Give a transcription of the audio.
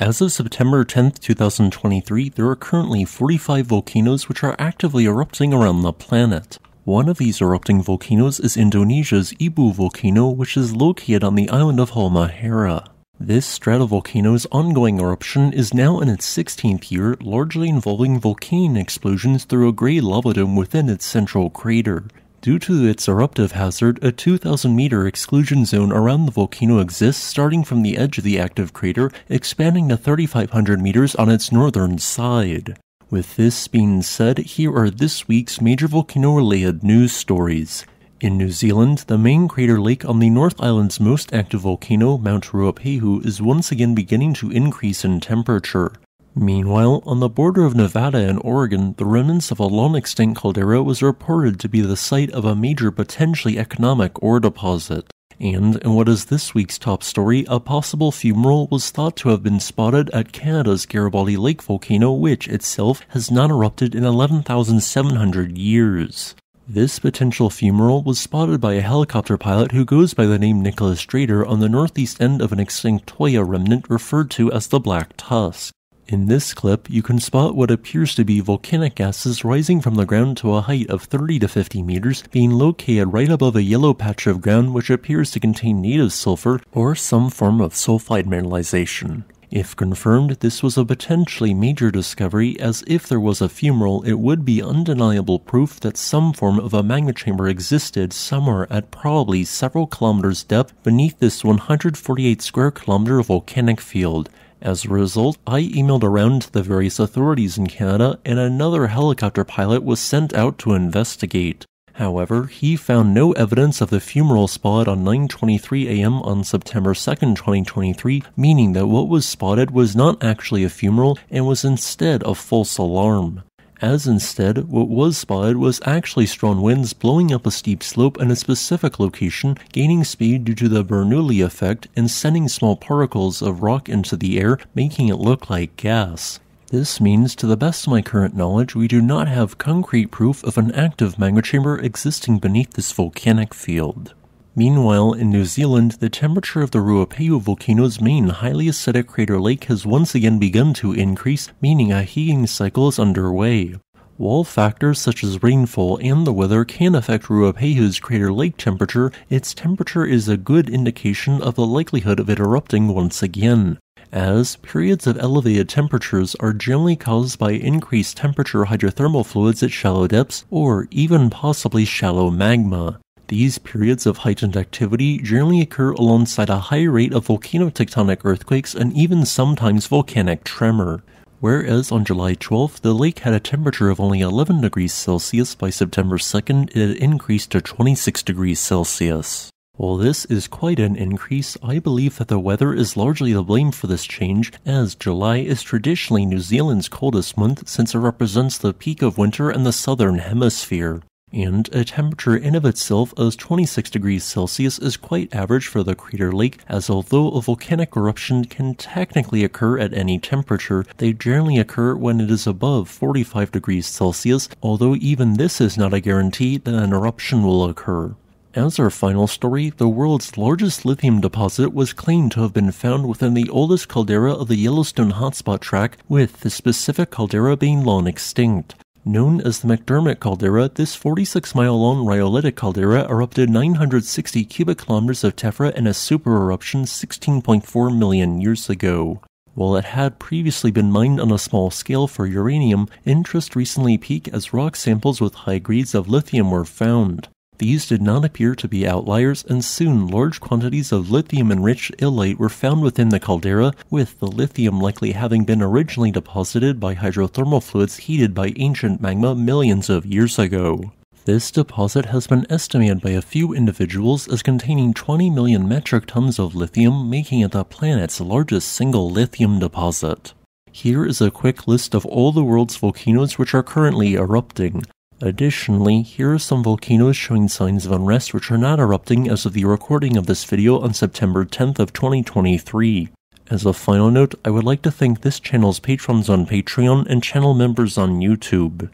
As of September 10, 2023, there are currently 45 volcanoes which are actively erupting around the planet. One of these erupting volcanoes is Indonesia's Ibu volcano, which is located on the island of Halmahera. This stratovolcano's ongoing eruption is now in its 16th year, largely involving volcanic explosions through a grey lava dome within its central crater. Due to its eruptive hazard, a 2,000 meter exclusion zone around the volcano exists starting from the edge of the active crater, expanding to 3,500 meters on its northern side. With this being said, here are this week's major volcano related news stories. In New Zealand, the main crater lake on the North Island's most active volcano, Mount Ruapehu, is once again beginning to increase in temperature. Meanwhile, on the border of Nevada and Oregon, the remnants of a long extinct caldera was reported to be the site of a major potentially economic ore deposit. And in what is this week's top story, a possible fumarole was thought to have been spotted at Canada's Garibaldi Lake volcano, which itself has not erupted in 11,700 years. This potential fumarole was spotted by a helicopter pilot who goes by the name Nicholas Drader on the northeast end of an extinct tuya remnant referred to as the Black Tusk. In this clip, you can spot what appears to be volcanic gases rising from the ground to a height of 30 to 50 meters, being located right above a yellow patch of ground which appears to contain native sulfur or some form of sulfide mineralization. If confirmed, this was a potentially major discovery, as if there was a fumarole, it would be undeniable proof that some form of a magma chamber existed somewhere at probably several kilometers depth beneath this 148 square kilometer volcanic field. As a result, I emailed around to the various authorities in Canada and another helicopter pilot was sent out to investigate. However, he found no evidence of the fumarole spot on 9:23 a.m. on September 2, 2023, meaning that what was spotted was not actually a fumarole and was instead a false alarm as instead what was spotted was actually strong winds blowing up a steep slope in a specific location, gaining speed due to the Bernoulli effect and sending small particles of rock into the air, making it look like gas. This means, to the best of my current knowledge, we do not have concrete proof of an active magma chamber existing beneath this volcanic field. Meanwhile, in New Zealand, the temperature of the Ruapehu volcano's main highly acidic crater lake has once again begun to increase, meaning a heating cycle is underway. While factors such as rainfall and the weather can affect Ruapehu's crater lake temperature, its temperature is a good indication of the likelihood of it erupting once again as periods of elevated temperatures are generally caused by increased temperature hydrothermal fluids at shallow depths or even possibly shallow magma. These periods of heightened activity generally occur alongside a high rate of volcanotectonic earthquakes and even sometimes volcanic tremor. Whereas on July 12th, the lake had a temperature of only 11 degrees Celsius, by September 2nd, it had increased to 26 degrees Celsius. While this is quite an increase, I believe that the weather is largely to blame for this change, as July is traditionally New Zealand's coldest month since it represents the peak of winter in the southern hemisphere and a temperature in of itself of 26 degrees Celsius is quite average for the crater lake, as although a volcanic eruption can technically occur at any temperature, they generally occur when it is above 45 degrees Celsius, although even this is not a guarantee that an eruption will occur. As our final story, the world's largest lithium deposit was claimed to have been found within the oldest caldera of the Yellowstone hotspot track, with the specific caldera being long extinct. Known as the McDermitt caldera, this 46 mile long rhyolitic caldera erupted 960 cubic kilometers of tephra in a super eruption 16.4 million years ago. While it had previously been mined on a small scale for uranium, interest recently peaked as rock samples with high grades of lithium were found. These did not appear to be outliers, and soon large quantities of lithium enriched illite were found within the caldera, with the lithium likely having been originally deposited by hydrothermal fluids heated by ancient magma millions of years ago. This deposit has been estimated by a few individuals as containing 20 million metric tons of lithium, making it the planet's largest single lithium deposit. Here is a quick list of all the world's volcanoes which are currently erupting. Additionally, here are some volcanoes showing signs of unrest which are not erupting as of the recording of this video on September 10th of 2023. As a final note, I would like to thank this channel's patrons on Patreon and channel members on YouTube.